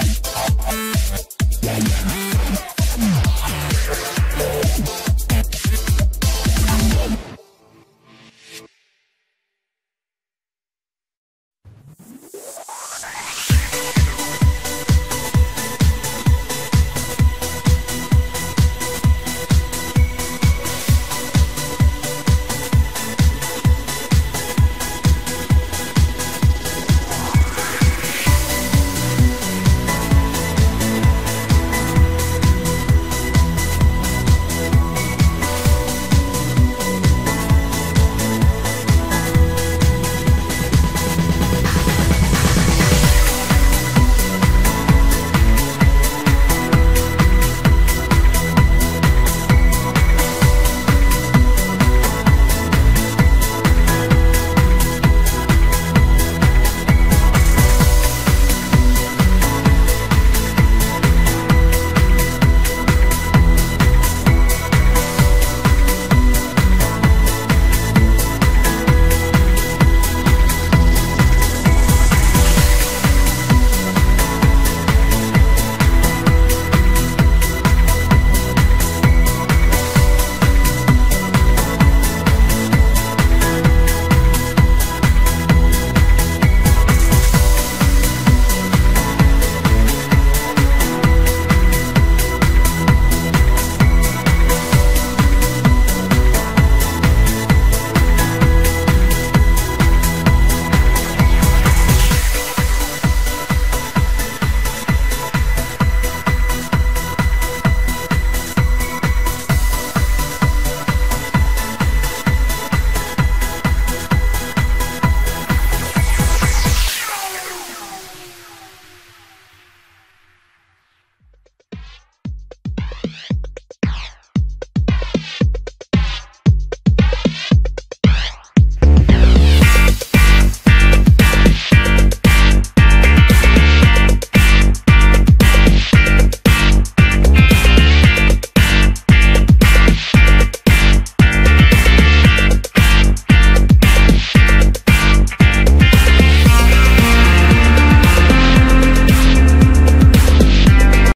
Bye.